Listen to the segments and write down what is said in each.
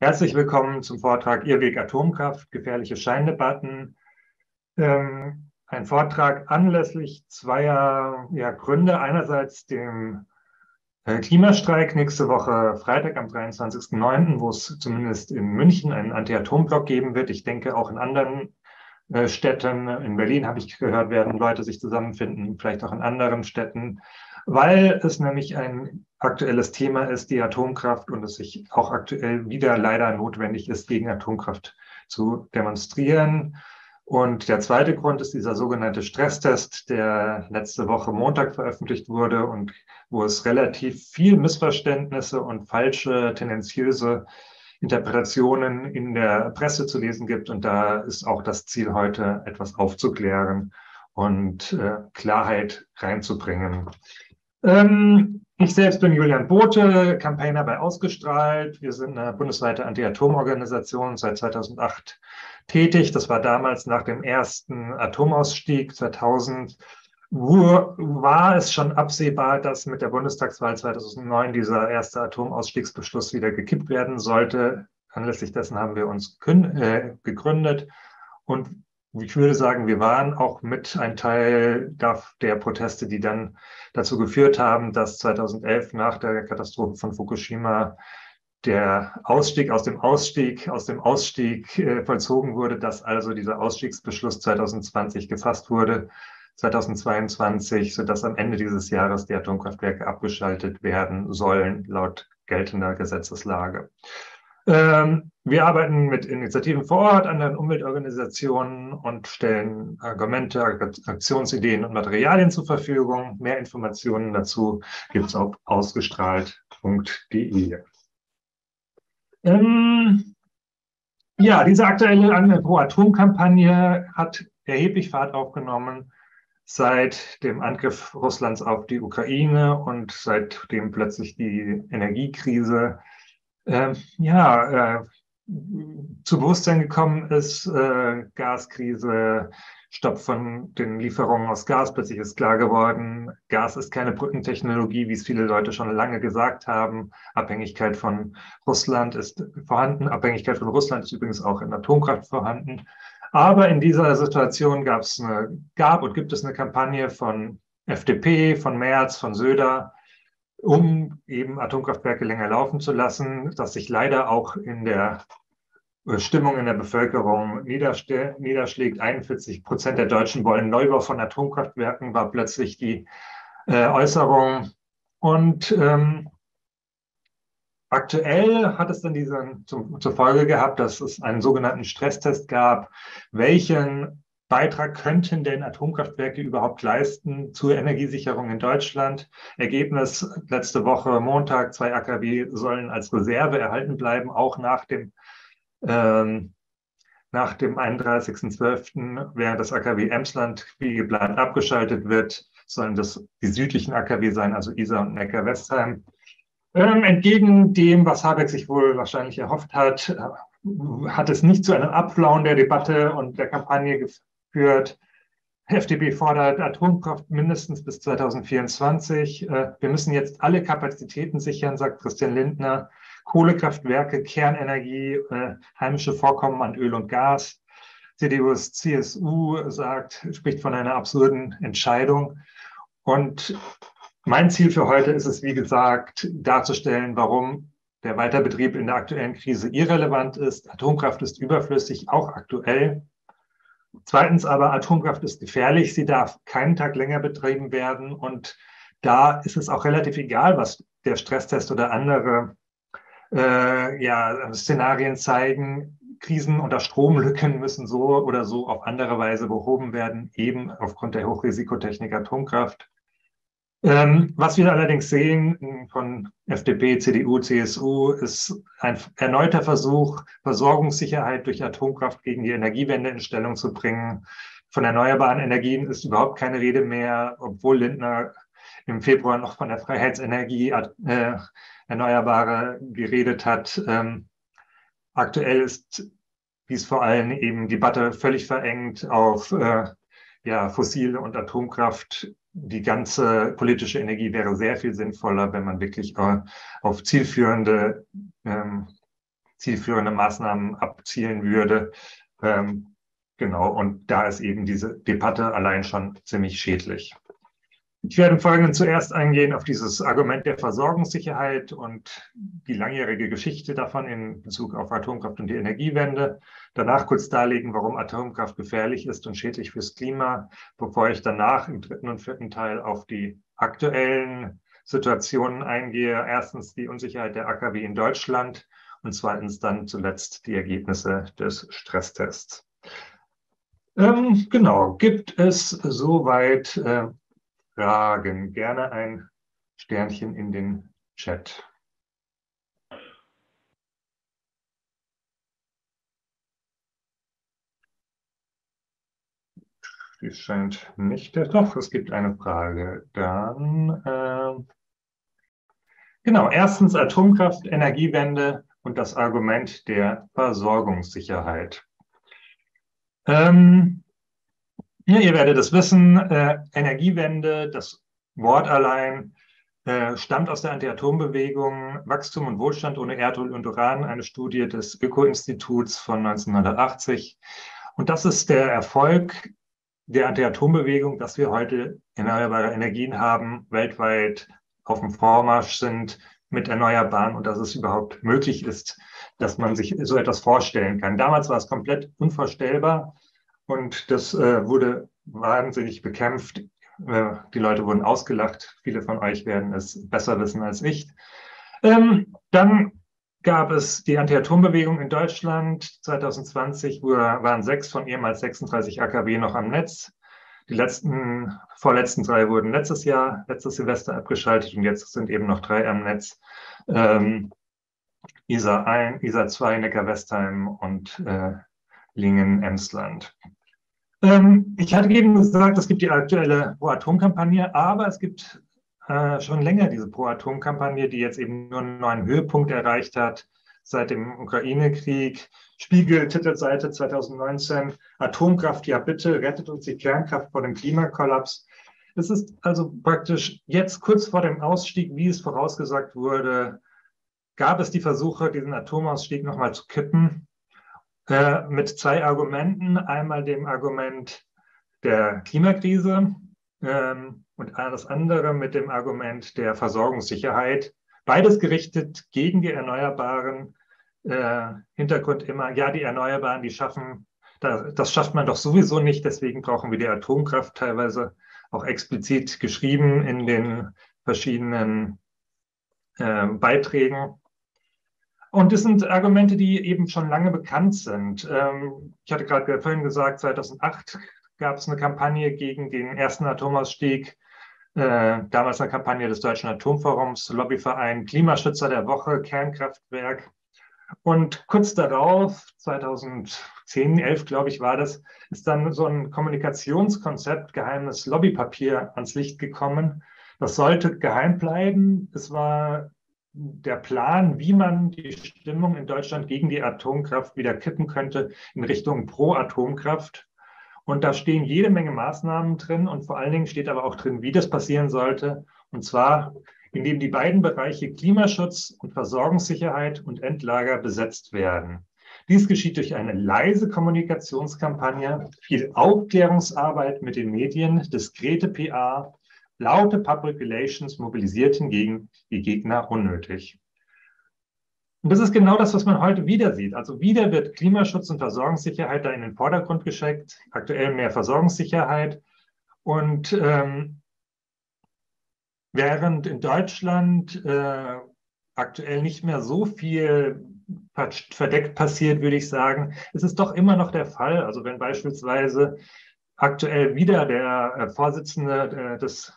Herzlich willkommen zum Vortrag Ihr Weg Atomkraft, gefährliche Scheindebatten. Ähm, ein Vortrag anlässlich zweier ja, Gründe. Einerseits dem äh, Klimastreik nächste Woche Freitag am 23.09., wo es zumindest in München einen Anti-Atom-Block geben wird. Ich denke auch in anderen äh, Städten. In Berlin habe ich gehört, werden Leute sich zusammenfinden, vielleicht auch in anderen Städten, weil es nämlich ein aktuelles Thema ist, die Atomkraft, und es sich auch aktuell wieder leider notwendig ist, gegen Atomkraft zu demonstrieren. Und der zweite Grund ist dieser sogenannte Stresstest, der letzte Woche Montag veröffentlicht wurde und wo es relativ viel Missverständnisse und falsche, tendenziöse Interpretationen in der Presse zu lesen gibt. Und da ist auch das Ziel heute, etwas aufzuklären und äh, Klarheit reinzubringen. Ähm, ich selbst bin Julian Bote, Campaigner bei Ausgestrahlt. Wir sind eine bundesweite Anti-Atom-Organisation seit 2008 tätig. Das war damals nach dem ersten Atomausstieg 2000 war es schon absehbar, dass mit der Bundestagswahl 2009 dieser erste Atomausstiegsbeschluss wieder gekippt werden sollte. Anlässlich dessen haben wir uns äh, gegründet. Und ich würde sagen, wir waren auch mit ein Teil der Proteste, die dann dazu geführt haben, dass 2011 nach der Katastrophe von Fukushima der Ausstieg aus dem Ausstieg, aus dem Ausstieg äh, vollzogen wurde, dass also dieser Ausstiegsbeschluss 2020 gefasst wurde 2022, sodass am Ende dieses Jahres die Atomkraftwerke abgeschaltet werden sollen, laut geltender Gesetzeslage. Ähm, wir arbeiten mit Initiativen vor Ort, anderen Umweltorganisationen und stellen Argumente, Aktionsideen und Materialien zur Verfügung. Mehr Informationen dazu gibt es auf ausgestrahlt.de. Ähm, ja, diese aktuelle Pro-Atom-Kampagne hat erheblich Fahrt aufgenommen seit dem Angriff Russlands auf die Ukraine und seitdem plötzlich die Energiekrise äh, ja, äh, zu Bewusstsein gekommen ist, äh, Gaskrise, Stopp von den Lieferungen aus Gas, plötzlich ist klar geworden, Gas ist keine Brückentechnologie, wie es viele Leute schon lange gesagt haben. Abhängigkeit von Russland ist vorhanden. Abhängigkeit von Russland ist übrigens auch in Atomkraft vorhanden. Aber in dieser Situation gab es eine, gab und gibt es eine Kampagne von FDP, von Merz, von Söder, um eben Atomkraftwerke länger laufen zu lassen, das sich leider auch in der Stimmung in der Bevölkerung niederschlägt. 41 Prozent der Deutschen wollen Neubau von Atomkraftwerken, war plötzlich die äh, Äußerung. Und ähm, Aktuell hat es dann diesen, zum, zur Folge gehabt, dass es einen sogenannten Stresstest gab. Welchen Beitrag könnten denn Atomkraftwerke überhaupt leisten zur Energiesicherung in Deutschland? Ergebnis letzte Woche Montag, zwei AKW sollen als Reserve erhalten bleiben, auch nach dem, ähm, nach dem 31.12., während das AKW Emsland wie geplant abgeschaltet wird, sollen das die südlichen AKW sein, also Isar und Neckar-Westheim. Ähm, entgegen dem, was Habeck sich wohl wahrscheinlich erhofft hat, äh, hat es nicht zu einem Abflauen der Debatte und der Kampagne geführt. FDP fordert Atomkraft mindestens bis 2024. Äh, wir müssen jetzt alle Kapazitäten sichern, sagt Christian Lindner. Kohlekraftwerke, Kernenergie, äh, heimische Vorkommen an Öl und Gas. CDU, CSU sagt, spricht von einer absurden Entscheidung. Und mein Ziel für heute ist es, wie gesagt, darzustellen, warum der Weiterbetrieb in der aktuellen Krise irrelevant ist. Atomkraft ist überflüssig, auch aktuell. Zweitens aber, Atomkraft ist gefährlich. Sie darf keinen Tag länger betrieben werden. Und da ist es auch relativ egal, was der Stresstest oder andere äh, ja, Szenarien zeigen. Krisen oder Stromlücken müssen so oder so auf andere Weise behoben werden, eben aufgrund der Hochrisikotechnik Atomkraft. Ähm, was wir allerdings sehen von FDP, CDU, CSU, ist ein erneuter Versuch, Versorgungssicherheit durch Atomkraft gegen die Energiewende in Stellung zu bringen. Von erneuerbaren Energien ist überhaupt keine Rede mehr, obwohl Lindner im Februar noch von der Freiheitsenergie äh, Erneuerbare geredet hat. Ähm, aktuell ist dies vor allem eben die Debatte völlig verengt auf äh, ja, fossile und Atomkraft die ganze politische Energie wäre sehr viel sinnvoller, wenn man wirklich auf zielführende, ähm, zielführende Maßnahmen abzielen würde. Ähm, genau, und da ist eben diese Debatte allein schon ziemlich schädlich. Ich werde im Folgenden zuerst eingehen auf dieses Argument der Versorgungssicherheit und die langjährige Geschichte davon in Bezug auf Atomkraft und die Energiewende. Danach kurz darlegen, warum Atomkraft gefährlich ist und schädlich fürs Klima, bevor ich danach im dritten und vierten Teil auf die aktuellen Situationen eingehe. Erstens die Unsicherheit der AKW in Deutschland und zweitens dann zuletzt die Ergebnisse des Stresstests. Ähm, genau, gibt es soweit äh, Fragen? Gerne ein Sternchen in den Chat. Es scheint nicht. Doch, es gibt eine Frage. Dann, äh, genau, erstens Atomkraft, Energiewende und das Argument der Versorgungssicherheit. Ähm, ja, ihr werdet es wissen, äh, Energiewende, das Wort allein, äh, stammt aus der Anti-Atom-Bewegung Wachstum und Wohlstand ohne Erdöl und Uran, eine Studie des Öko-Instituts von 1980. Und das ist der Erfolg der Anti-Atom-Bewegung, dass wir heute erneuerbare Energien haben, weltweit auf dem Vormarsch sind mit Erneuerbaren und dass es überhaupt möglich ist, dass man sich so etwas vorstellen kann. Damals war es komplett unvorstellbar und das äh, wurde wahnsinnig bekämpft. Äh, die Leute wurden ausgelacht. Viele von euch werden es besser wissen als ich. Ähm, dann gab es die Anti-Atom-Bewegung in Deutschland. 2020 waren sechs von ehemals 36 AKW noch am Netz. Die letzten, vorletzten drei wurden letztes Jahr, letztes Silvester abgeschaltet und jetzt sind eben noch drei am Netz. Ähm, ISA 1, ISA 2, Neckar-Westheim und äh, Lingen-Emsland. Ähm, ich hatte eben gesagt, es gibt die aktuelle Pro-Atom-Kampagne, aber es gibt äh, schon länger diese Pro-Atom-Kampagne, die jetzt eben nur einen neuen Höhepunkt erreicht hat seit dem Ukraine-Krieg. Spiegel, Titelseite 2019, Atomkraft, ja bitte, rettet uns die Kernkraft vor dem Klimakollaps. Es ist also praktisch jetzt kurz vor dem Ausstieg, wie es vorausgesagt wurde, gab es die Versuche, diesen Atomausstieg nochmal zu kippen, äh, mit zwei Argumenten. Einmal dem Argument der Klimakrise, ähm, und das andere mit dem Argument der Versorgungssicherheit. Beides gerichtet gegen die Erneuerbaren. Äh, Hintergrund immer, ja, die Erneuerbaren, die schaffen, da, das schafft man doch sowieso nicht, deswegen brauchen wir die Atomkraft teilweise auch explizit geschrieben in den verschiedenen äh, Beiträgen. Und das sind Argumente, die eben schon lange bekannt sind. Ähm, ich hatte gerade vorhin gesagt, 2008 gab es eine Kampagne gegen den ersten Atomausstieg äh, damals eine Kampagne des Deutschen Atomforums, Lobbyverein Klimaschützer der Woche, Kernkraftwerk. Und kurz darauf, 2010, 11 glaube ich war das, ist dann so ein Kommunikationskonzept, geheimes Lobbypapier ans Licht gekommen. Das sollte geheim bleiben. Es war der Plan, wie man die Stimmung in Deutschland gegen die Atomkraft wieder kippen könnte in Richtung Pro-Atomkraft. Und da stehen jede Menge Maßnahmen drin und vor allen Dingen steht aber auch drin, wie das passieren sollte. Und zwar, indem die beiden Bereiche Klimaschutz und Versorgungssicherheit und Endlager besetzt werden. Dies geschieht durch eine leise Kommunikationskampagne, viel Aufklärungsarbeit mit den Medien, diskrete PA, laute Public Relations mobilisiert hingegen die Gegner unnötig. Und das ist genau das, was man heute wieder sieht. Also wieder wird Klimaschutz und Versorgungssicherheit da in den Vordergrund geschickt, aktuell mehr Versorgungssicherheit. Und ähm, während in Deutschland äh, aktuell nicht mehr so viel verdeckt passiert, würde ich sagen, ist es doch immer noch der Fall. Also wenn beispielsweise aktuell wieder der äh, Vorsitzende äh, des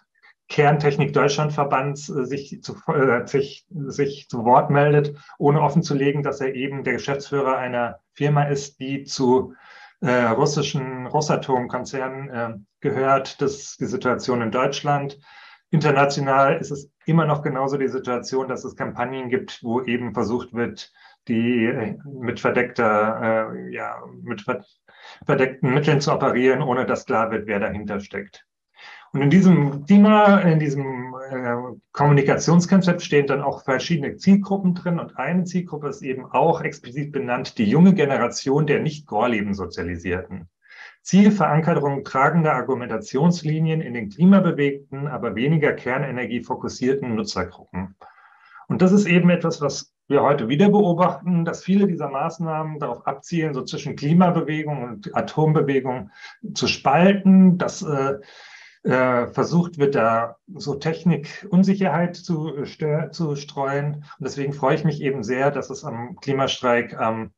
Kerntechnik Deutschlandverbands äh, sich zu, äh, sich, sich zu Wort meldet, ohne offenzulegen, dass er eben der Geschäftsführer einer Firma ist, die zu äh, russischen Rosatom-Konzernen äh, gehört. Das ist die Situation in Deutschland. International ist es immer noch genauso die Situation, dass es Kampagnen gibt, wo eben versucht wird, die äh, mit verdeckter, äh, ja, mit verdeckten Mitteln zu operieren, ohne dass klar wird, wer dahinter steckt. Und in diesem Klima, in diesem äh, Kommunikationskonzept stehen dann auch verschiedene Zielgruppen drin. Und eine Zielgruppe ist eben auch explizit benannt, die junge Generation der nicht Gorleben sozialisierten. Zielverankerung tragender Argumentationslinien in den klimabewegten, aber weniger Kernenergie fokussierten Nutzergruppen. Und das ist eben etwas, was wir heute wieder beobachten, dass viele dieser Maßnahmen darauf abzielen, so zwischen Klimabewegung und Atombewegung zu spalten, dass äh, versucht wird, da so Technikunsicherheit zu, zu streuen. Und deswegen freue ich mich eben sehr, dass es am Klimastreik am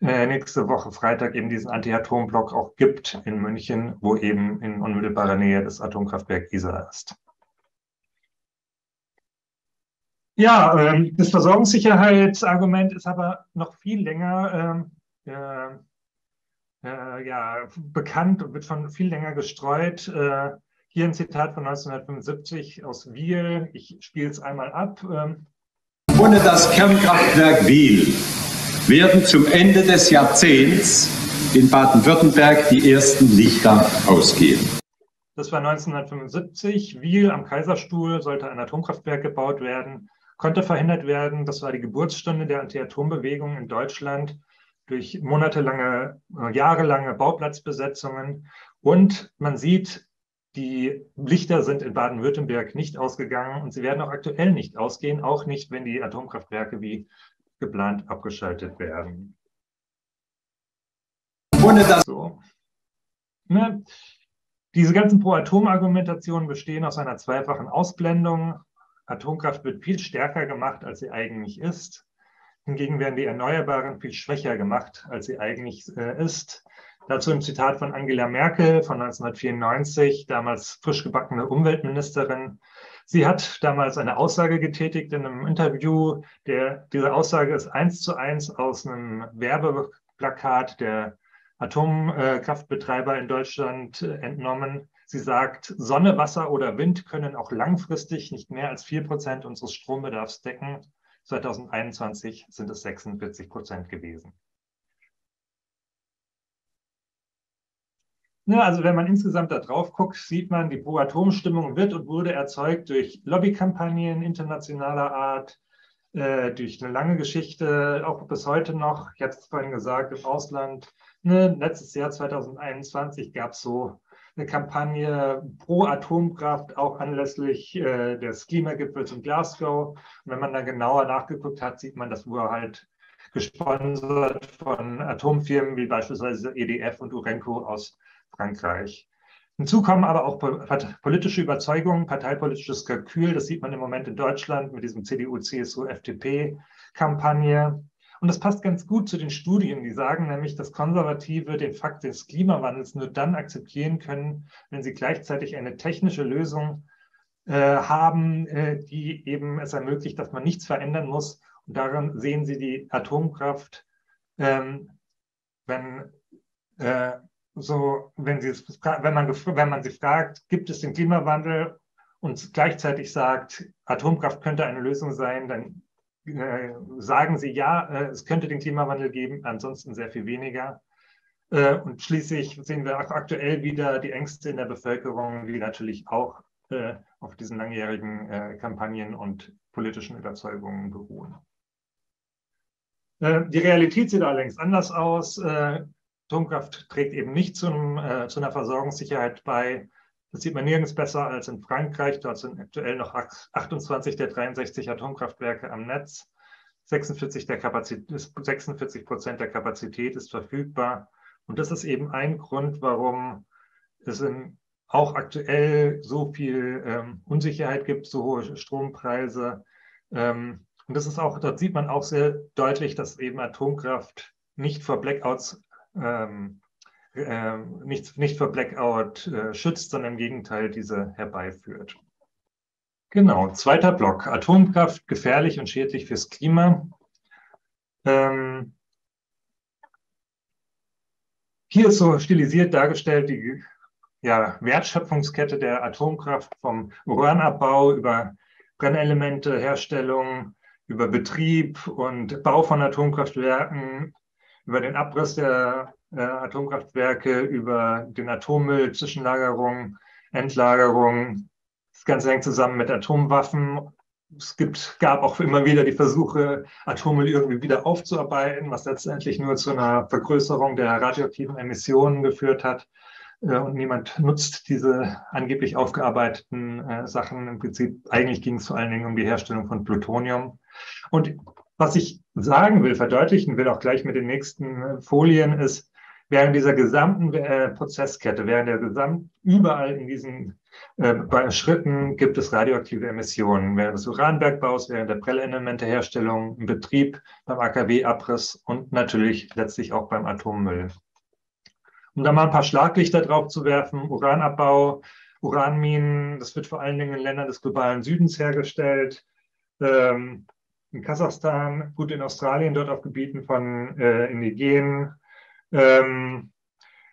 äh, nächste Woche Freitag eben diesen Anti-Atom-Block auch gibt in München, wo eben in unmittelbarer Nähe das Atomkraftwerk Isar ist. Ja, ähm, das Versorgungssicherheitsargument ist aber noch viel länger ähm, äh, äh, ja, bekannt und wird schon viel länger gestreut. Äh, hier ein Zitat von 1975 aus Wiel. Ich spiele es einmal ab. Ähm. Ohne das Kernkraftwerk Wiel werden zum Ende des Jahrzehnts in Baden-Württemberg die ersten Lichter ausgehen. Das war 1975. Wiel am Kaiserstuhl sollte ein Atomkraftwerk gebaut werden konnte verhindert werden. Das war die Geburtsstunde der Anti-Atom-Bewegung in Deutschland durch monatelange, äh, jahrelange Bauplatzbesetzungen. Und man sieht, die Lichter sind in Baden-Württemberg nicht ausgegangen und sie werden auch aktuell nicht ausgehen, auch nicht, wenn die Atomkraftwerke wie geplant abgeschaltet werden. Ohne das. So. Ne? Diese ganzen Pro-Atom-Argumentationen bestehen aus einer zweifachen Ausblendung. Atomkraft wird viel stärker gemacht, als sie eigentlich ist. Hingegen werden die Erneuerbaren viel schwächer gemacht, als sie eigentlich äh, ist. Dazu ein Zitat von Angela Merkel von 1994, damals frisch gebackene Umweltministerin. Sie hat damals eine Aussage getätigt in einem Interview. Der, diese Aussage ist eins zu eins aus einem Werbeplakat der Atomkraftbetreiber in Deutschland entnommen. Sie sagt, Sonne, Wasser oder Wind können auch langfristig nicht mehr als 4 Prozent unseres Strombedarfs decken. 2021 sind es 46 Prozent gewesen. Ja, also wenn man insgesamt da drauf guckt, sieht man, die Pro-Atom-Stimmung wird und wurde erzeugt durch Lobbykampagnen internationaler Art, äh, durch eine lange Geschichte, auch bis heute noch. Ich hatte es vorhin gesagt, im Ausland. Ne, letztes Jahr 2021 gab es so eine Kampagne pro Atomkraft, auch anlässlich äh, des Klimagipfels in Glasgow. Und wenn man da genauer nachgeguckt hat, sieht man, das wurde halt gesponsert von Atomfirmen wie beispielsweise EDF und Urenco aus Frankreich. Hinzu kommen aber auch politische Überzeugungen, parteipolitisches Kalkül. Das sieht man im Moment in Deutschland mit diesem CDU, CSU, FDP-Kampagne. Und das passt ganz gut zu den Studien, die sagen nämlich, dass Konservative den Fakt des Klimawandels nur dann akzeptieren können, wenn sie gleichzeitig eine technische Lösung äh, haben, äh, die eben es ermöglicht, dass man nichts verändern muss. Und darin sehen sie die Atomkraft, ähm, wenn, äh, so, wenn, sie, wenn, man, wenn man sie fragt, gibt es den Klimawandel und gleichzeitig sagt, Atomkraft könnte eine Lösung sein, dann äh, sagen sie, ja, äh, es könnte den Klimawandel geben, ansonsten sehr viel weniger. Äh, und schließlich sehen wir auch aktuell wieder die Ängste in der Bevölkerung, die natürlich auch auf diesen langjährigen Kampagnen und politischen Überzeugungen beruhen. Die Realität sieht allerdings anders aus. Atomkraft trägt eben nicht zu, einem, zu einer Versorgungssicherheit bei. Das sieht man nirgends besser als in Frankreich. Dort sind aktuell noch 28 der 63 Atomkraftwerke am Netz. 46, der 46 Prozent der Kapazität ist verfügbar. Und das ist eben ein Grund, warum es in, auch aktuell so viel ähm, Unsicherheit gibt, so hohe Strompreise. Ähm, und das ist auch, dort sieht man auch sehr deutlich, dass eben Atomkraft nicht vor Blackouts ähm, äh, nicht, nicht vor Blackout äh, schützt, sondern im Gegenteil diese herbeiführt. Genau, zweiter Block. Atomkraft gefährlich und schädlich fürs Klima. Ähm, hier ist so stilisiert dargestellt die ja, Wertschöpfungskette der Atomkraft vom Uranabbau über Brennelemente, Herstellung, über Betrieb und Bau von Atomkraftwerken, über den Abriss der äh, Atomkraftwerke, über den Atommüll, Zwischenlagerung, Endlagerung. Das Ganze hängt zusammen mit Atomwaffen. Es gibt, gab auch immer wieder die Versuche, Atommüll irgendwie wieder aufzuarbeiten, was letztendlich nur zu einer Vergrößerung der radioaktiven Emissionen geführt hat. Äh, und niemand nutzt diese angeblich aufgearbeiteten äh, Sachen. Im Prinzip, eigentlich ging es vor allen Dingen um die Herstellung von Plutonium. Und was ich sagen will, verdeutlichen will, auch gleich mit den nächsten äh, Folien, ist, während dieser gesamten äh, Prozesskette, während der gesamten, überall in diesen äh, Schritten gibt es radioaktive Emissionen. Während des Uranbergbaus, während der Prellelementeherstellung, im Betrieb, beim AKW-Abriss und natürlich letztlich auch beim Atommüll. Um da mal ein paar Schlaglichter drauf zu werfen, Uranabbau, Uranminen, das wird vor allen Dingen in Ländern des globalen Südens hergestellt. Ähm, in Kasachstan, gut in Australien, dort auf Gebieten von äh, Indigenen, ähm,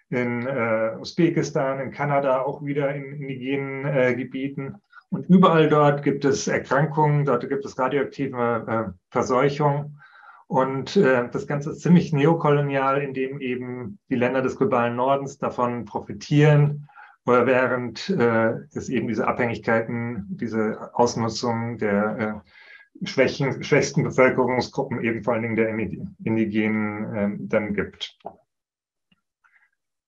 in äh, Usbekistan, in Kanada auch wieder in indigenen äh, Gebieten. Und überall dort gibt es Erkrankungen, dort gibt es radioaktive äh, Verseuchung. Und äh, das Ganze ist ziemlich neokolonial, indem eben die Länder des globalen Nordens davon profitieren, während äh, es eben diese Abhängigkeiten, diese Ausnutzung der äh, schwächen, schwächsten Bevölkerungsgruppen, eben vor allen Dingen der Indigenen, äh, dann gibt.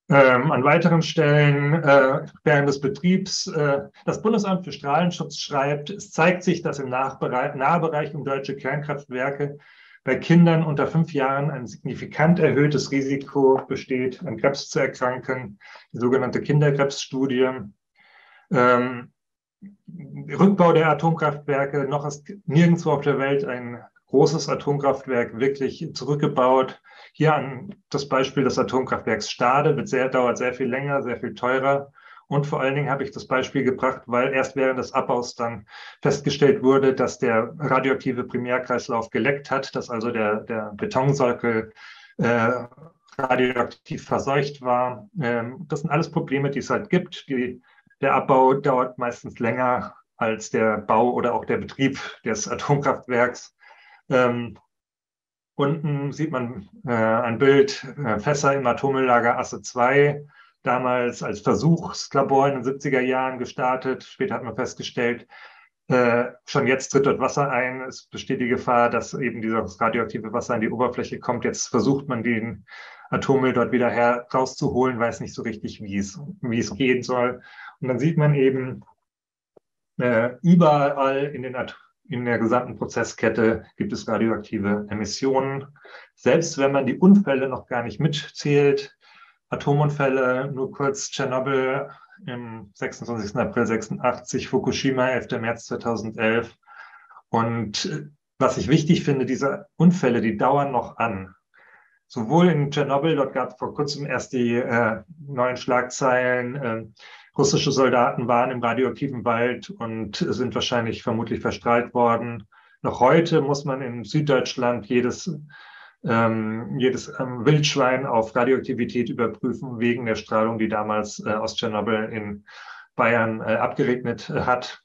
Ähm, an weiteren Stellen äh, während des Betriebs, äh, das Bundesamt für Strahlenschutz schreibt, es zeigt sich, dass im Nachbereich, Nahbereich um deutsche Kernkraftwerke bei Kindern unter fünf Jahren ein signifikant erhöhtes Risiko besteht, an Krebs zu erkranken, die sogenannte Kinderkrebsstudie. Ähm, Rückbau der Atomkraftwerke, noch ist nirgendwo auf der Welt ein großes Atomkraftwerk wirklich zurückgebaut. Hier an das Beispiel des Atomkraftwerks Stade wird sehr, dauert sehr viel länger, sehr viel teurer. Und vor allen Dingen habe ich das Beispiel gebracht, weil erst während des Abbaus dann festgestellt wurde, dass der radioaktive Primärkreislauf geleckt hat, dass also der, der Betonsockel äh, radioaktiv verseucht war. Ähm, das sind alles Probleme, die es halt gibt. Die der Abbau dauert meistens länger als der Bau oder auch der Betrieb des Atomkraftwerks. Ähm, unten sieht man äh, ein Bild, äh, Fässer im Atommülllager Asse 2, damals als Versuchslabor in den 70er Jahren gestartet. Später hat man festgestellt, äh, schon jetzt tritt dort Wasser ein. Es besteht die Gefahr, dass eben dieses radioaktive Wasser an die Oberfläche kommt. Jetzt versucht man den Atommüll dort wieder her rauszuholen, weiß nicht so richtig, wie es, wie es gehen soll. Und dann sieht man eben äh, überall in, den, in der gesamten Prozesskette gibt es radioaktive Emissionen. Selbst wenn man die Unfälle noch gar nicht mitzählt, Atomunfälle, nur kurz Tschernobyl im 26. April 86, Fukushima 11. März 2011. Und äh, was ich wichtig finde, diese Unfälle, die dauern noch an. Sowohl in Tschernobyl, dort gab es vor kurzem erst die äh, neuen Schlagzeilen, äh, russische Soldaten waren im radioaktiven Wald und sind wahrscheinlich vermutlich verstrahlt worden. Noch heute muss man in Süddeutschland jedes, ähm, jedes ähm, Wildschwein auf Radioaktivität überprüfen, wegen der Strahlung, die damals äh, aus Tschernobyl in Bayern äh, abgeregnet äh, hat.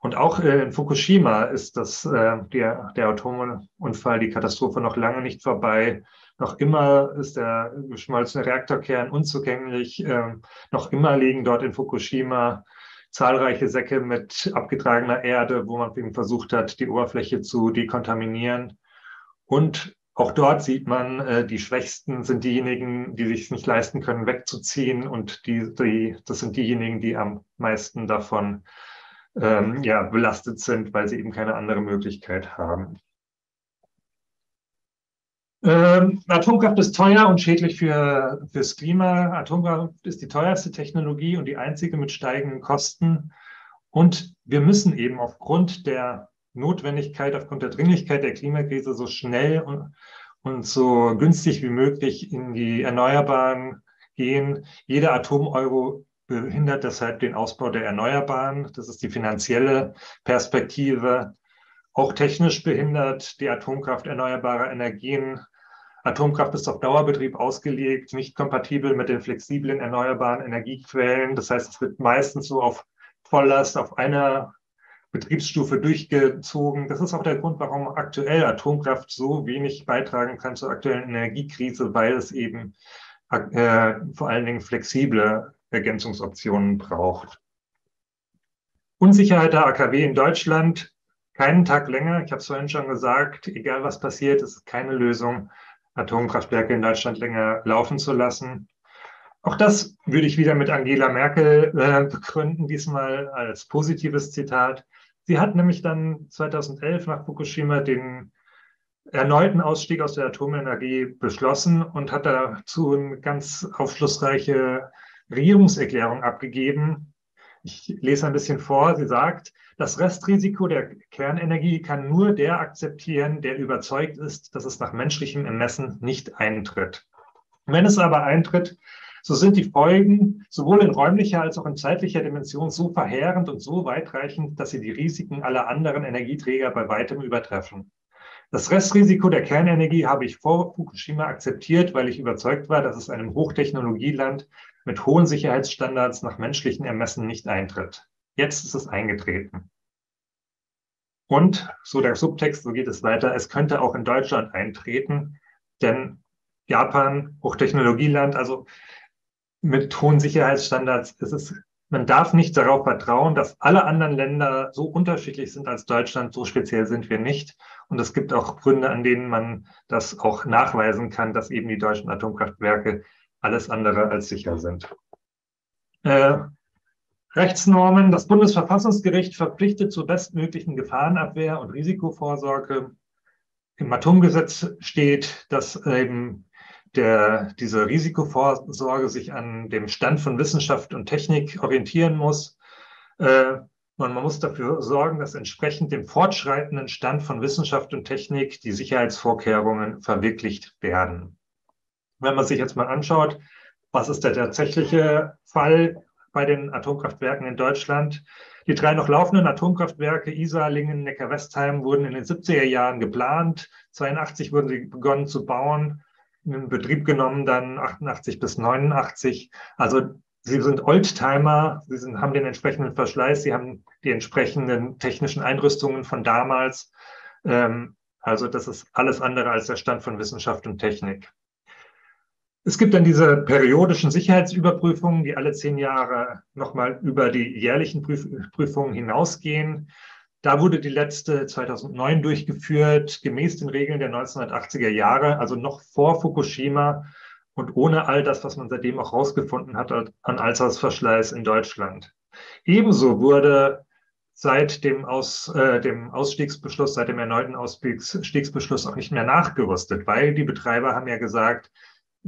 Und auch äh, in Fukushima ist das, äh, der, der Atomunfall, die Katastrophe noch lange nicht vorbei. Noch immer ist der geschmolzene Reaktorkern unzugänglich. Ähm, noch immer liegen dort in Fukushima zahlreiche Säcke mit abgetragener Erde, wo man eben versucht hat, die Oberfläche zu dekontaminieren. Und auch dort sieht man, äh, die Schwächsten sind diejenigen, die sich nicht leisten können, wegzuziehen. Und die, die, das sind diejenigen, die am meisten davon ähm, ja, belastet sind, weil sie eben keine andere Möglichkeit haben. Ähm, Atomkraft ist teuer und schädlich für, fürs Klima. Atomkraft ist die teuerste Technologie und die einzige mit steigenden Kosten. Und wir müssen eben aufgrund der Notwendigkeit, aufgrund der Dringlichkeit der Klimakrise so schnell und, und so günstig wie möglich in die Erneuerbaren gehen. Jeder Atomeuro behindert deshalb den Ausbau der Erneuerbaren. Das ist die finanzielle Perspektive auch technisch behindert die Atomkraft erneuerbare Energien. Atomkraft ist auf Dauerbetrieb ausgelegt, nicht kompatibel mit den flexiblen erneuerbaren Energiequellen. Das heißt, es wird meistens so auf Volllast auf einer Betriebsstufe durchgezogen. Das ist auch der Grund, warum aktuell Atomkraft so wenig beitragen kann zur aktuellen Energiekrise, weil es eben äh, vor allen Dingen flexible Ergänzungsoptionen braucht. Unsicherheit der AKW in Deutschland, keinen Tag länger. Ich habe es vorhin schon gesagt, egal was passiert, ist keine Lösung, Atomkraftwerke in Deutschland länger laufen zu lassen. Auch das würde ich wieder mit Angela Merkel äh, begründen, diesmal als positives Zitat. Sie hat nämlich dann 2011 nach Fukushima den erneuten Ausstieg aus der Atomenergie beschlossen und hat dazu eine ganz aufschlussreiche Regierungserklärung abgegeben. Ich lese ein bisschen vor. Sie sagt, das Restrisiko der Kernenergie kann nur der akzeptieren, der überzeugt ist, dass es nach menschlichem Ermessen nicht eintritt. Wenn es aber eintritt, so sind die Folgen sowohl in räumlicher als auch in zeitlicher Dimension so verheerend und so weitreichend, dass sie die Risiken aller anderen Energieträger bei weitem übertreffen. Das Restrisiko der Kernenergie habe ich vor Fukushima akzeptiert, weil ich überzeugt war, dass es einem Hochtechnologieland mit hohen Sicherheitsstandards nach menschlichen Ermessen nicht eintritt. Jetzt ist es eingetreten. Und so der Subtext, so geht es weiter, es könnte auch in Deutschland eintreten, denn Japan, Hochtechnologieland, also mit hohen Sicherheitsstandards, ist, man darf nicht darauf vertrauen, dass alle anderen Länder so unterschiedlich sind als Deutschland, so speziell sind wir nicht. Und es gibt auch Gründe, an denen man das auch nachweisen kann, dass eben die deutschen Atomkraftwerke alles andere als sicher sind. Äh, Rechtsnormen. Das Bundesverfassungsgericht verpflichtet zur bestmöglichen Gefahrenabwehr und Risikovorsorge. Im Atomgesetz steht, dass eben der, diese Risikovorsorge sich an dem Stand von Wissenschaft und Technik orientieren muss. Äh, und man muss dafür sorgen, dass entsprechend dem fortschreitenden Stand von Wissenschaft und Technik die Sicherheitsvorkehrungen verwirklicht werden. Wenn man sich jetzt mal anschaut, was ist der tatsächliche Fall bei den Atomkraftwerken in Deutschland? Die drei noch laufenden Atomkraftwerke Isar, Lingen, Neckar-Westheim wurden in den 70er Jahren geplant. 82 wurden sie begonnen zu bauen, in Betrieb genommen dann 88 bis 89. Also Sie sind Oldtimer, Sie sind, haben den entsprechenden Verschleiß, Sie haben die entsprechenden technischen Einrüstungen von damals. Ähm, also das ist alles andere als der Stand von Wissenschaft und Technik. Es gibt dann diese periodischen Sicherheitsüberprüfungen, die alle zehn Jahre nochmal über die jährlichen Prüf Prüfungen hinausgehen. Da wurde die letzte 2009 durchgeführt, gemäß den Regeln der 1980er Jahre, also noch vor Fukushima und ohne all das, was man seitdem auch herausgefunden hat an Altersverschleiß in Deutschland. Ebenso wurde seit dem, Aus, äh, dem Ausstiegsbeschluss, seit dem erneuten Ausstiegsbeschluss auch nicht mehr nachgerüstet, weil die Betreiber haben ja gesagt,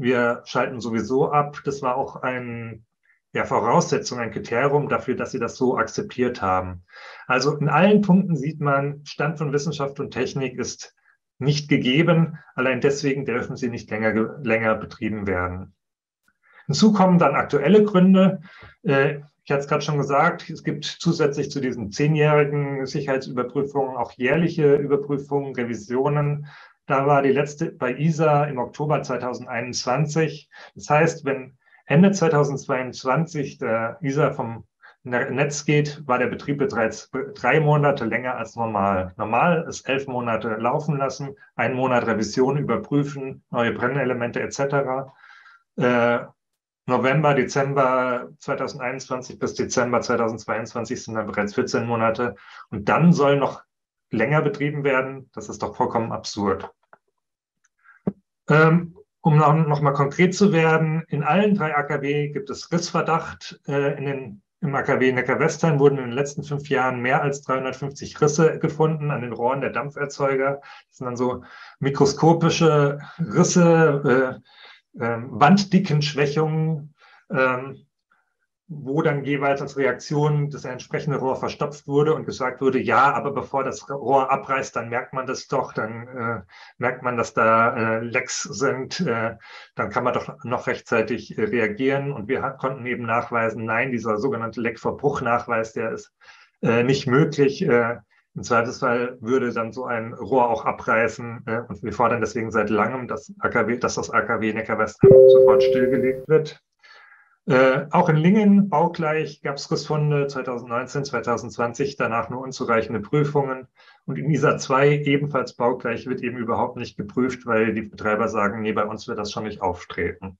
wir schalten sowieso ab. Das war auch ein ja, Voraussetzung, ein Kriterium dafür, dass sie das so akzeptiert haben. Also in allen Punkten sieht man, Stand von Wissenschaft und Technik ist nicht gegeben. Allein deswegen dürfen sie nicht länger, länger betrieben werden. Hinzu kommen dann aktuelle Gründe. Äh, ich hatte es gerade schon gesagt, es gibt zusätzlich zu diesen zehnjährigen Sicherheitsüberprüfungen auch jährliche Überprüfungen, Revisionen. Da war die letzte bei ISA im Oktober 2021. Das heißt, wenn Ende 2022 der ISA vom Netz geht, war der Betrieb bereits drei Monate länger als normal. Normal ist elf Monate laufen lassen, ein Monat Revision überprüfen, neue Brennelemente etc. Äh, November, Dezember 2021 bis Dezember 2022 sind dann bereits 14 Monate. Und dann soll noch länger betrieben werden. Das ist doch vollkommen absurd. Ähm, um noch, noch mal konkret zu werden, in allen drei AKW gibt es Rissverdacht äh, in den im AKW Neckar-Westheim wurden in den letzten fünf Jahren mehr als 350 Risse gefunden an den Rohren der Dampferzeuger. Das sind dann so mikroskopische Risse, äh, äh, Wanddickenschwächungen, ähm, wo dann jeweils als Reaktion das entsprechende Rohr verstopft wurde und gesagt wurde, ja, aber bevor das Rohr abreißt, dann merkt man das doch, dann äh, merkt man, dass da äh, Lecks sind, äh, dann kann man doch noch rechtzeitig äh, reagieren. Und wir konnten eben nachweisen, nein, dieser sogenannte Leckverbruchnachweis, der ist äh, nicht möglich. Äh, Im Zweifelsfall würde dann so ein Rohr auch abreißen. Äh, und wir fordern deswegen seit langem, dass, AKW, dass das AKW Neckar-West sofort stillgelegt wird. Äh, auch in Lingen baugleich gab es Rissfunde 2019, 2020, danach nur unzureichende Prüfungen. Und in ISA 2 ebenfalls baugleich wird eben überhaupt nicht geprüft, weil die Betreiber sagen, nee, bei uns wird das schon nicht auftreten.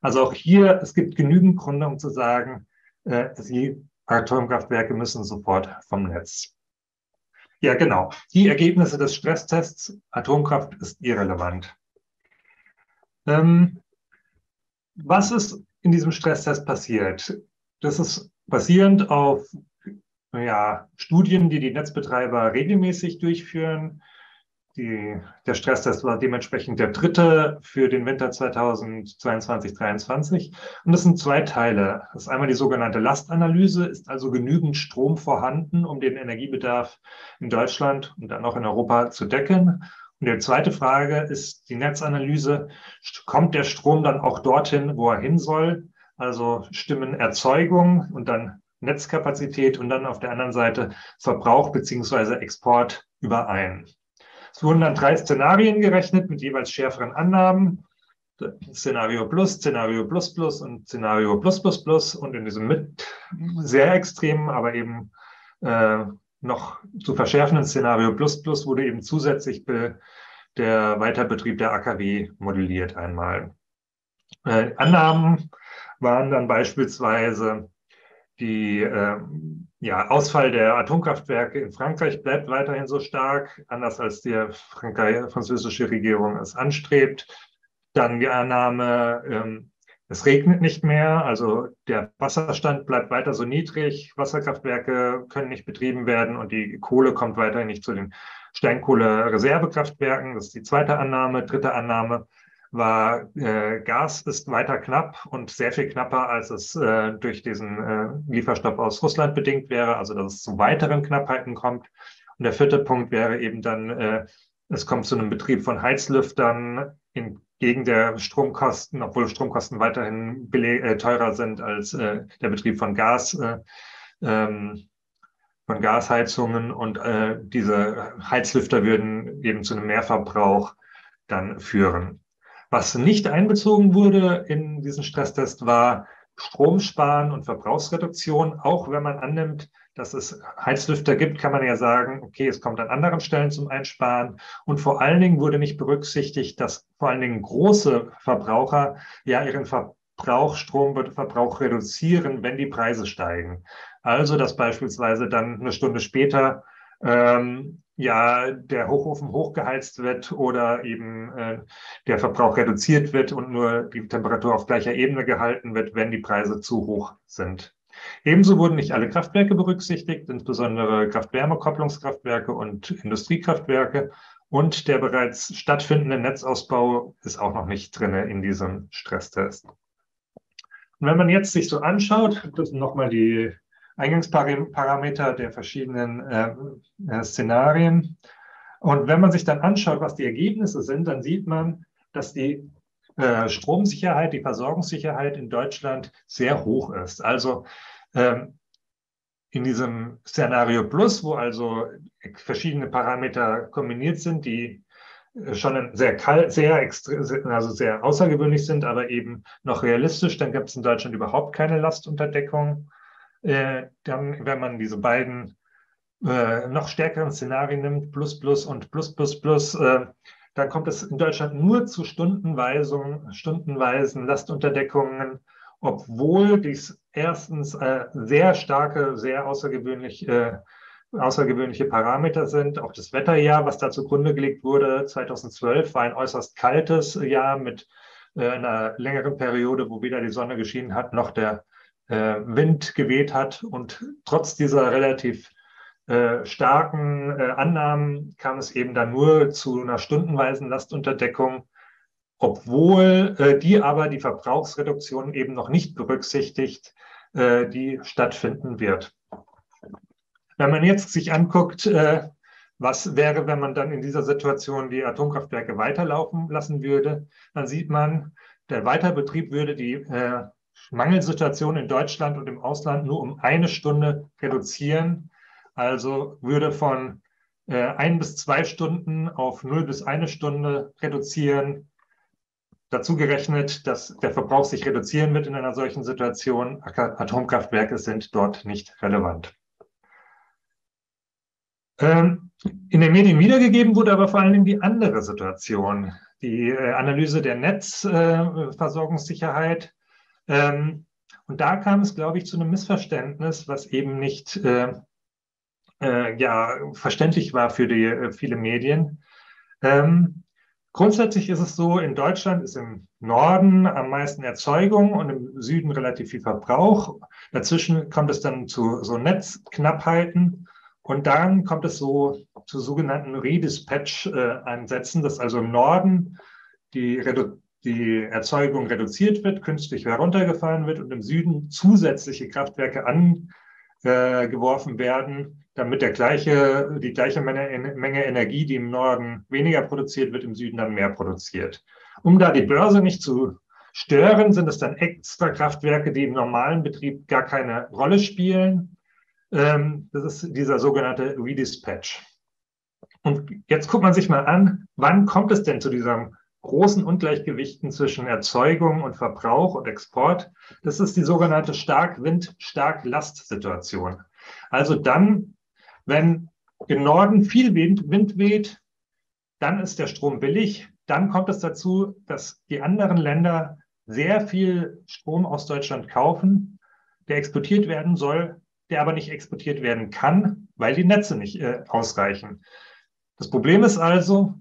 Also auch hier, es gibt genügend Gründe, um zu sagen, äh, die Atomkraftwerke müssen sofort vom Netz. Ja, genau. Die Ergebnisse des Stresstests, Atomkraft ist irrelevant. Ähm, was ist in diesem Stresstest passiert? Das ist basierend auf ja, Studien, die die Netzbetreiber regelmäßig durchführen. Die, der Stresstest war dementsprechend der dritte für den Winter 2022-23. Und das sind zwei Teile. Das ist einmal die sogenannte Lastanalyse. Ist also genügend Strom vorhanden, um den Energiebedarf in Deutschland und dann auch in Europa zu decken? Und die zweite Frage ist die Netzanalyse. Kommt der Strom dann auch dorthin, wo er hin soll? Also Stimmenerzeugung und dann Netzkapazität und dann auf der anderen Seite Verbrauch beziehungsweise Export überein. Es wurden dann drei Szenarien gerechnet mit jeweils schärferen Annahmen. Szenario Plus, Szenario Plus Plus und Szenario Plus Plus Plus und in diesem mit sehr extremen, aber eben äh, noch zu verschärfenden Szenario Plus Plus wurde eben zusätzlich der Weiterbetrieb der AKW modelliert einmal. Äh, Annahmen waren dann beispielsweise die äh, ja, Ausfall der Atomkraftwerke in Frankreich bleibt weiterhin so stark, anders als die französische Regierung es anstrebt. Dann die Annahme, ähm, es regnet nicht mehr, also der Wasserstand bleibt weiter so niedrig, Wasserkraftwerke können nicht betrieben werden und die Kohle kommt weiterhin nicht zu den Steinkohle-Reservekraftwerken. Das ist die zweite Annahme. Dritte Annahme, war äh, Gas ist weiter knapp und sehr viel knapper, als es äh, durch diesen äh, Lieferstopp aus Russland bedingt wäre, also dass es zu weiteren Knappheiten kommt. Und der vierte Punkt wäre eben dann, äh, es kommt zu einem Betrieb von Heizlüftern entgegen der Stromkosten, obwohl Stromkosten weiterhin äh, teurer sind als äh, der Betrieb von Gas. Äh, ähm, von Gasheizungen und äh, diese Heizlüfter würden eben zu einem Mehrverbrauch dann führen. Was nicht einbezogen wurde in diesen Stresstest war Stromsparen und Verbrauchsreduktion. Auch wenn man annimmt, dass es Heizlüfter gibt, kann man ja sagen, okay, es kommt an anderen Stellen zum Einsparen. Und vor allen Dingen wurde nicht berücksichtigt, dass vor allen Dingen große Verbraucher ja ihren Verbrauch, Stromverbrauch reduzieren, wenn die Preise steigen. Also, dass beispielsweise dann eine Stunde später ähm, ja der Hochofen hochgeheizt wird oder eben äh, der Verbrauch reduziert wird und nur die Temperatur auf gleicher Ebene gehalten wird, wenn die Preise zu hoch sind. Ebenso wurden nicht alle Kraftwerke berücksichtigt, insbesondere Kraft-Wärme-Kopplungskraftwerke und Industriekraftwerke. Und der bereits stattfindende Netzausbau ist auch noch nicht drin in diesem Stresstest. Und wenn man jetzt sich so anschaut, das sind nochmal die Eingangsparameter der verschiedenen äh, äh, Szenarien. Und wenn man sich dann anschaut, was die Ergebnisse sind, dann sieht man, dass die äh, Stromsicherheit, die Versorgungssicherheit in Deutschland sehr hoch ist. Also ähm, in diesem Szenario Plus, wo also verschiedene Parameter kombiniert sind, die äh, schon sehr kalt, sehr, also sehr außergewöhnlich sind, aber eben noch realistisch, dann gibt es in Deutschland überhaupt keine Lastunterdeckung äh, dann, wenn man diese beiden äh, noch stärkeren Szenarien nimmt, plus, plus und plus, plus, plus, äh, dann kommt es in Deutschland nur zu stundenweisen, stundenweisen Lastunterdeckungen, obwohl dies erstens äh, sehr starke, sehr außergewöhnlich, äh, außergewöhnliche Parameter sind. Auch das Wetterjahr, was da zugrunde gelegt wurde, 2012 war ein äußerst kaltes Jahr mit äh, einer längeren Periode, wo weder die Sonne geschienen hat, noch der äh, Wind geweht hat. Und trotz dieser relativ äh, starken äh, Annahmen kam es eben dann nur zu einer stundenweisen Lastunterdeckung, obwohl äh, die aber die Verbrauchsreduktion eben noch nicht berücksichtigt, äh, die stattfinden wird. Wenn man jetzt sich anguckt, äh, was wäre, wenn man dann in dieser Situation die Atomkraftwerke weiterlaufen lassen würde, dann sieht man, der Weiterbetrieb würde die Mangelsituation in Deutschland und im Ausland nur um eine Stunde reduzieren. Also würde von äh, ein bis zwei Stunden auf null bis eine Stunde reduzieren. Dazu gerechnet, dass der Verbrauch sich reduzieren wird in einer solchen Situation. Atomkraftwerke sind dort nicht relevant. Ähm, In den Medien wiedergegeben wurde aber vor allen Dingen die andere Situation, die äh, Analyse der Netzversorgungssicherheit. Äh, ähm, und da kam es, glaube ich, zu einem Missverständnis, was eben nicht äh, äh ja, verständlich war für die, äh, viele Medien. Ähm, grundsätzlich ist es so, in Deutschland ist im Norden am meisten Erzeugung und im Süden relativ viel Verbrauch. Dazwischen kommt es dann zu so Netzknappheiten. Und dann kommt es so zu sogenannten Redispatch-Ansätzen, dass also im Norden die, die Erzeugung reduziert wird, künstlich heruntergefahren wird und im Süden zusätzliche Kraftwerke angeworfen werden, damit der gleiche, die gleiche Menge, Energie, die im Norden weniger produziert wird, im Süden dann mehr produziert. Um da die Börse nicht zu stören, sind es dann extra Kraftwerke, die im normalen Betrieb gar keine Rolle spielen ähm, das ist dieser sogenannte Redispatch. Und jetzt guckt man sich mal an, wann kommt es denn zu diesem großen Ungleichgewichten zwischen Erzeugung und Verbrauch und Export? Das ist die sogenannte Stark-Wind, Stark-Last-Situation. Also dann, wenn im Norden viel Wind, Wind weht, dann ist der Strom billig. Dann kommt es dazu, dass die anderen Länder sehr viel Strom aus Deutschland kaufen, der exportiert werden soll, der aber nicht exportiert werden kann, weil die Netze nicht äh, ausreichen. Das Problem ist also,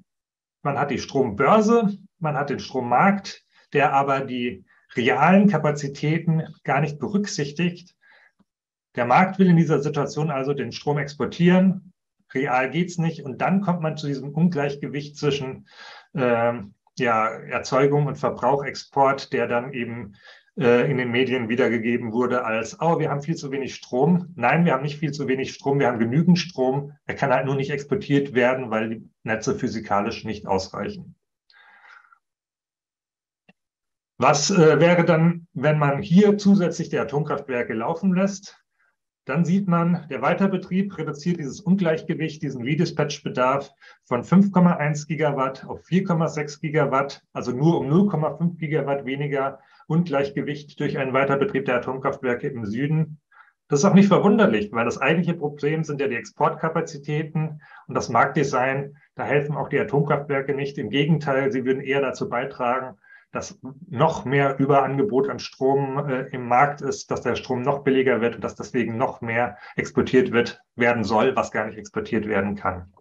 man hat die Strombörse, man hat den Strommarkt, der aber die realen Kapazitäten gar nicht berücksichtigt. Der Markt will in dieser Situation also den Strom exportieren, real geht es nicht und dann kommt man zu diesem Ungleichgewicht zwischen äh, ja, Erzeugung und Verbrauch, Export, der dann eben äh, in den Medien wiedergegeben wurde als, oh, wir haben viel zu wenig Strom. Nein, wir haben nicht viel zu wenig Strom, wir haben genügend Strom. Er kann halt nur nicht exportiert werden, weil die Netze physikalisch nicht ausreichen. Was äh, wäre dann, wenn man hier zusätzlich die Atomkraftwerke laufen lässt? Dann sieht man, der Weiterbetrieb reduziert dieses Ungleichgewicht, diesen Redispatch-Bedarf von 5,1 Gigawatt auf 4,6 Gigawatt, also nur um 0,5 Gigawatt weniger Ungleichgewicht durch einen Weiterbetrieb der Atomkraftwerke im Süden. Das ist auch nicht verwunderlich, weil das eigentliche Problem sind ja die Exportkapazitäten und das Marktdesign. Da helfen auch die Atomkraftwerke nicht. Im Gegenteil, sie würden eher dazu beitragen, dass noch mehr Überangebot an Strom äh, im Markt ist, dass der Strom noch billiger wird und dass deswegen noch mehr exportiert wird, werden soll, was gar nicht exportiert werden kann.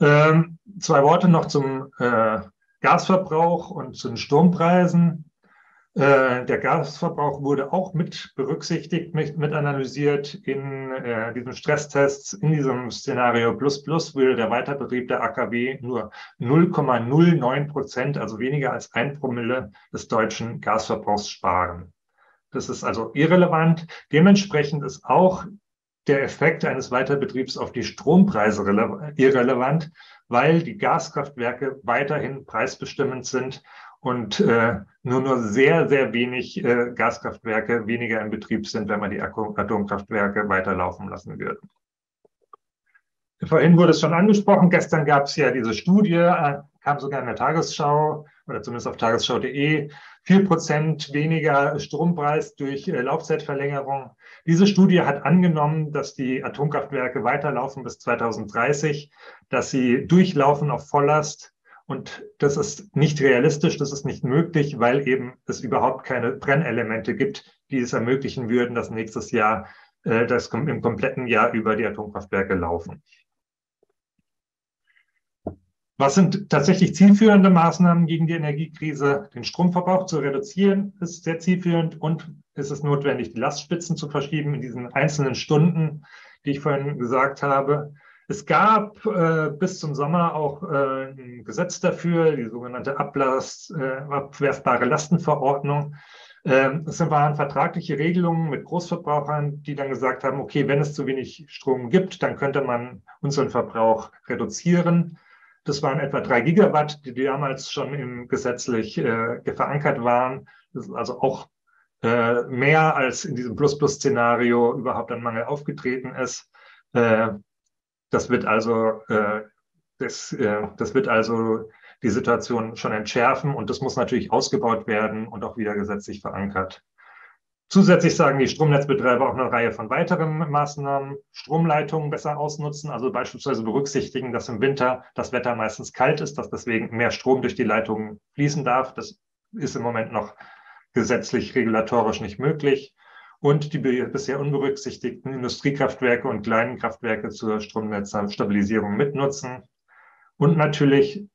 Ähm, zwei Worte noch zum äh, Gasverbrauch und zu den Strompreisen. Äh, der Gasverbrauch wurde auch mit berücksichtigt, mit, mit analysiert in äh, diesen Stresstests. In diesem Szenario Plus Plus würde der Weiterbetrieb der AKW nur 0,09 Prozent, also weniger als ein Promille des deutschen Gasverbrauchs sparen. Das ist also irrelevant. Dementsprechend ist auch der Effekt eines Weiterbetriebs auf die Strompreise irrelevant, weil die Gaskraftwerke weiterhin preisbestimmend sind und äh, nur nur sehr, sehr wenig äh, Gaskraftwerke weniger in Betrieb sind, wenn man die Atomkraftwerke weiterlaufen lassen würde. Vorhin wurde es schon angesprochen, gestern gab es ja diese Studie, äh, kam sogar in der Tagesschau oder zumindest auf tagesschau.de, 4% weniger Strompreis durch äh, Laufzeitverlängerung. Diese Studie hat angenommen, dass die Atomkraftwerke weiterlaufen bis 2030, dass sie durchlaufen auf Volllast. Und das ist nicht realistisch, das ist nicht möglich, weil eben es überhaupt keine Brennelemente gibt, die es ermöglichen würden, dass nächstes Jahr äh, das im kompletten Jahr über die Atomkraftwerke laufen. Was sind tatsächlich zielführende Maßnahmen gegen die Energiekrise? Den Stromverbrauch zu reduzieren ist sehr zielführend und ist es notwendig, die Lastspitzen zu verschieben in diesen einzelnen Stunden, die ich vorhin gesagt habe. Es gab äh, bis zum Sommer auch äh, ein Gesetz dafür, die sogenannte Ablast, äh, abwerfbare Lastenverordnung. Ähm, es waren vertragliche Regelungen mit Großverbrauchern, die dann gesagt haben, okay, wenn es zu wenig Strom gibt, dann könnte man unseren Verbrauch reduzieren. Das waren etwa drei Gigawatt, die damals schon im gesetzlich äh, verankert waren. Das ist also auch äh, mehr als in diesem Plus-Plus-Szenario überhaupt ein Mangel aufgetreten ist. Das wird also, äh, das, äh, das wird also die Situation schon entschärfen und das muss natürlich ausgebaut werden und auch wieder gesetzlich verankert. Zusätzlich sagen die Stromnetzbetreiber auch eine Reihe von weiteren Maßnahmen. Stromleitungen besser ausnutzen, also beispielsweise berücksichtigen, dass im Winter das Wetter meistens kalt ist, dass deswegen mehr Strom durch die Leitungen fließen darf. Das ist im Moment noch gesetzlich regulatorisch nicht möglich. Und die bisher unberücksichtigten Industriekraftwerke und kleinen Kraftwerke zur Stromnetzstabilisierung mitnutzen. Und natürlich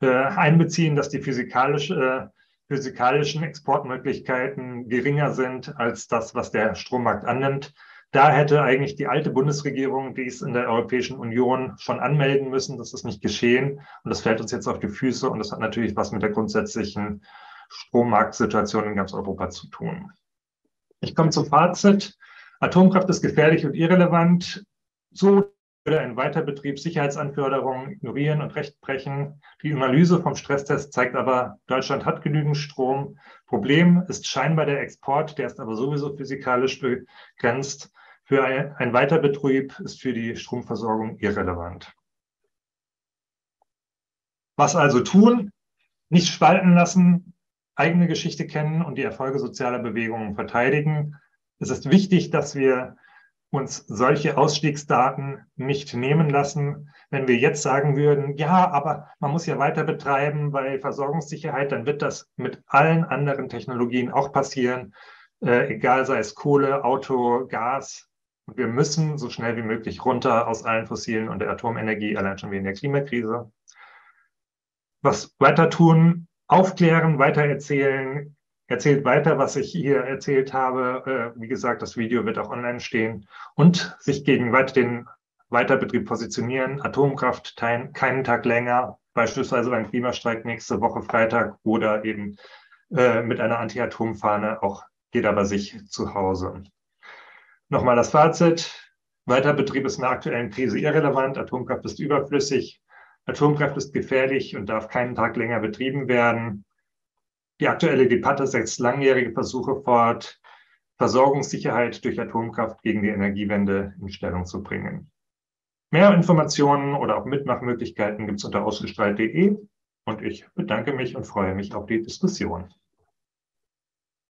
äh, einbeziehen, dass die physikalische äh, physikalischen Exportmöglichkeiten geringer sind als das, was der Strommarkt annimmt. Da hätte eigentlich die alte Bundesregierung dies in der Europäischen Union schon anmelden müssen. Das ist nicht geschehen und das fällt uns jetzt auf die Füße und das hat natürlich was mit der grundsätzlichen Strommarktsituation in ganz Europa zu tun. Ich komme zum Fazit. Atomkraft ist gefährlich und irrelevant. So würde ein Weiterbetrieb Sicherheitsanforderungen ignorieren und Recht brechen. Die Analyse vom Stresstest zeigt aber, Deutschland hat genügend Strom. Problem ist scheinbar der Export, der ist aber sowieso physikalisch begrenzt. Für ein Weiterbetrieb ist für die Stromversorgung irrelevant. Was also tun? Nicht spalten lassen, eigene Geschichte kennen und die Erfolge sozialer Bewegungen verteidigen. Es ist wichtig, dass wir uns solche Ausstiegsdaten nicht nehmen lassen. Wenn wir jetzt sagen würden, ja, aber man muss ja weiter betreiben bei Versorgungssicherheit, dann wird das mit allen anderen Technologien auch passieren, äh, egal sei es Kohle, Auto, Gas. Und wir müssen so schnell wie möglich runter aus allen fossilen und der Atomenergie, allein schon wegen der Klimakrise. Was weiter tun? Aufklären, weitererzählen, erzählt weiter, was ich hier erzählt habe. Äh, wie gesagt, das Video wird auch online stehen und sich gegen den Weiterbetrieb positionieren. Atomkraft keinen Tag länger, beispielsweise beim Klimastreik nächste Woche Freitag oder eben äh, mit einer Anti-Atom-Fahne, auch jeder bei sich zu Hause. Nochmal das Fazit. Weiterbetrieb ist in der aktuellen Krise irrelevant. Atomkraft ist überflüssig. Atomkraft ist gefährlich und darf keinen Tag länger betrieben werden. Die aktuelle Debatte setzt langjährige Versuche fort, Versorgungssicherheit durch Atomkraft gegen die Energiewende in Stellung zu bringen. Mehr Informationen oder auch Mitmachmöglichkeiten gibt es unter ausgestrahlt.de und ich bedanke mich und freue mich auf die Diskussion.